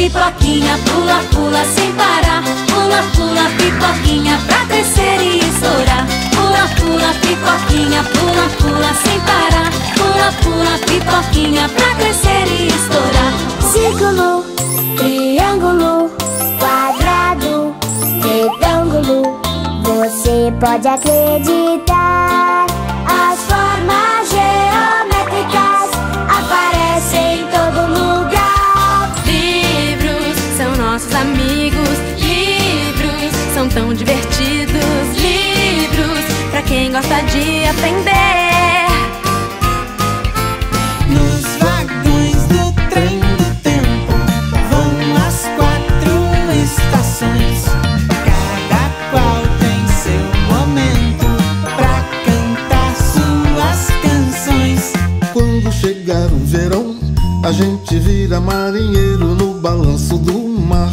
pipoquinha, pula, pula sem parar. Pula, pula, pipoquinha pra crescer e estourar. Pula, pula, pipoquinha, pula, pula sem parar. Pula, pula, pipoquinha pra crescer e estourar. Círculo, triângulo, quadrado, retângulo. Você pode acreditar. Gosta de aprender. Nos vagões do trem do tempo vão as quatro estações. Cada qual tem seu momento pra cantar suas canções. Quando chegar o verão, a gente vira marinheiro no balanço do mar.